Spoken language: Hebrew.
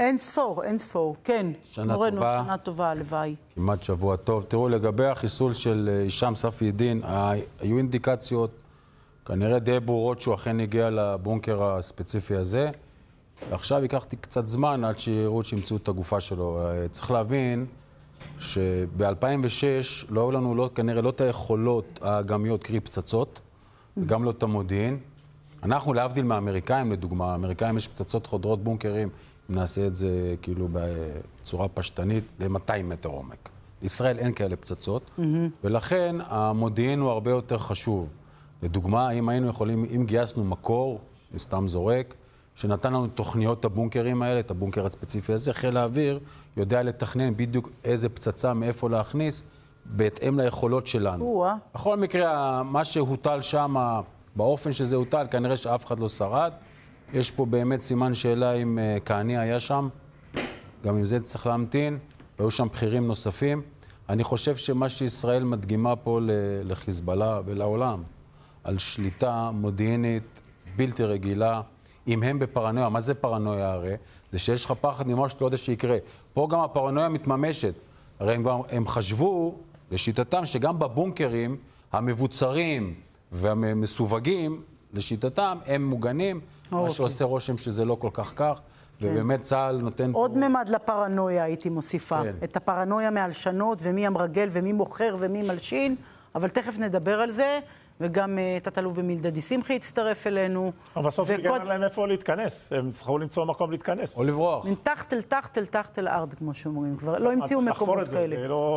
אין ספור, אין ספור, כן. שנה מורנו, טובה. שנה טובה, הלוואי. כמעט שבוע טוב. תראו, לגבי החיסול של אה, הישאם ספי א-דין, ה- היו אינדיקציות כנראה די ברורות שהוא אכן הגיע לבונקר הספציפי הזה. ועכשיו ייקח קצת זמן עד שיראו שימצאו את הגופה שלו. אה, צריך להבין שב-2006 לא היו לנו לא, כנראה לא את היכולות האגמיות, קרי פצצות, וגם לא את המודיעין. אנחנו, להבדיל מהאמריקאים, לדוגמה, האמריקאים יש פצצות חודרות בונקרים, אם נעשה את זה כאילו בצורה פשטנית, ל-200 מטר עומק. לישראל אין כאלה פצצות, ולכן המודיעין הוא הרבה יותר חשוב. לדוגמה, אם היינו יכולים, אם גייסנו מקור, אני סתם זורק, שנתן לנו תוכניות הבונקרים האלה, את הבונקר הספציפי הזה, חיל האוויר יודע לתכנן בדיוק איזה פצצה, מאיפה להכניס, בהתאם ליכולות שלנו. בכל מקרה, מה שהוטל שם, באופן שזה הוטל, כנראה שאף אחד לא שרד. יש פה באמת סימן שאלה אם אה, כהני היה שם, גם עם זה צריך להמתין, והיו שם בכירים נוספים. אני חושב שמה שישראל מדגימה פה לחיזבאללה ולעולם, על שליטה מודיעינית בלתי רגילה, אם הם בפרנויה, מה זה פרנויה הרי? זה שיש לך פחד ממה שאתה לא יודע שיקרה. פה גם הפרנויה מתממשת. הרי הם, הם חשבו, לשיטתם, שגם בבונקרים המבוצרים והמסווגים, לשיטתם, הם מוגנים, מה אוקיי. שעושה רושם שזה לא כל כך כך, ובאמת צה"ל נותן עוד פה... ממד לפרנויה הייתי מוסיפה. כן. את הפרנויה מהלשנות, ומי המרגל, ומי מוכר, ומי מלשין, אבל תכף נדבר על זה, וגם אה, תת-אלוף במילדדי שמחי יצטרף אלינו. אבל בסוף וקוד- ייגמר להם איפה להתכנס. הם צריכו למצוא מקום להתכנס. או לברוח. מן תחתל תחתל תחתל ארד, כמו שאומרים כבר. לא המציאו מקומות כאלה. זה לא...